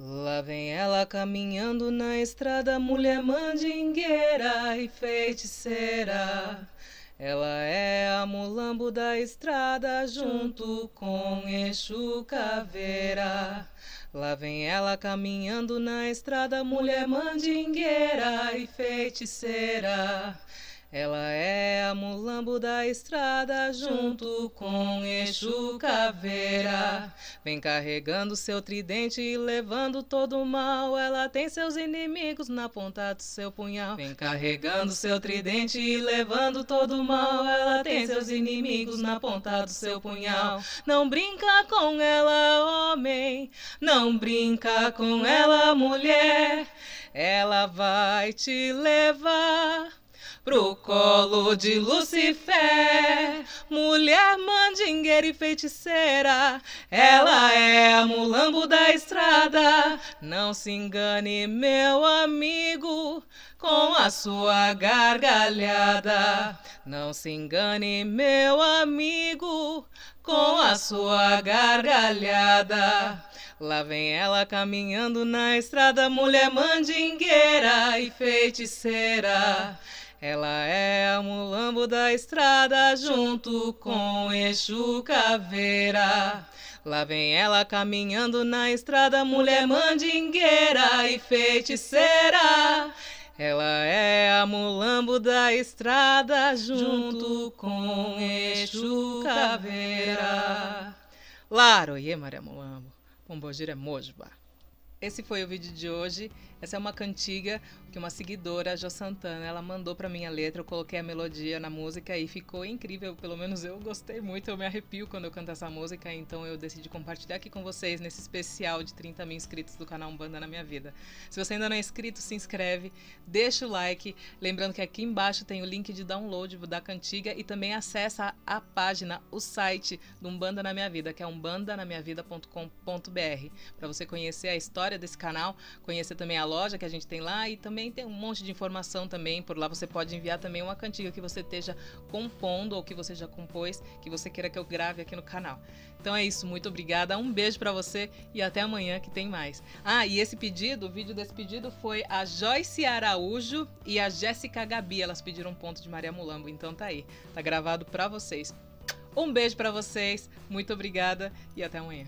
Lá vem ela caminhando na estrada, mulher mandingueira e feiticeira. Ela é a mulambo da estrada junto com Exu Caveira. Lá vem ela caminhando na estrada, mulher mandingueira e feiticeira. Ela é a mulambo da estrada junto com Exu Caveira. Vem carregando seu tridente e levando todo o mal. Ela tem seus inimigos na ponta do seu punhal. Vem carregando seu tridente e levando todo o mal. Ela tem seus inimigos na ponta do seu punhal. Não brinca com ela, homem. Não brinca com ela, mulher. Ela vai te levar pro colo de Lucifer. Mulher mandingueira e feiticeira, ela é a mulambo da estrada. Não se engane, meu amigo, com a sua gargalhada. Não se engane, meu amigo, com a sua gargalhada. Lá vem ela caminhando na estrada, mulher mandingueira e feiticeira. Ela é a mulambo da estrada junto com Exu Caveira. Lá vem ela caminhando na estrada, mulher mandingueira e feiticeira. Ela é a mulambo da estrada junto com Exu Caveira. Laro, ye Maria Mulambo, Pombogira Mojba. Esse foi o vídeo de hoje. Essa é uma cantiga que uma seguidora, a Jo Santana, ela mandou para minha letra. Eu coloquei a melodia na música e ficou incrível. Pelo menos eu gostei muito. Eu me arrepio quando eu canto essa música. Então eu decidi compartilhar aqui com vocês nesse especial de 30 mil inscritos do canal Umbanda na minha vida. Se você ainda não é inscrito, se inscreve, deixa o like. Lembrando que aqui embaixo tem o link de download da cantiga e também acessa a página, o site do Umbanda na minha vida, que é umbandanamiavida.com.br, para você conhecer a história desse canal, conhecer também a loja que a gente tem lá e também tem um monte de informação também. Por lá você pode enviar também uma cantiga que você esteja compondo ou que você já compôs, que você queira que eu grave aqui no canal. Então é isso, muito obrigada, um beijo para você e até amanhã que tem mais. Ah, e esse pedido, o vídeo desse pedido foi a Joyce Araújo e a Jéssica Gabi, elas pediram um ponto de Maria Mulambo, então tá aí, tá gravado para vocês. Um beijo para vocês, muito obrigada e até amanhã.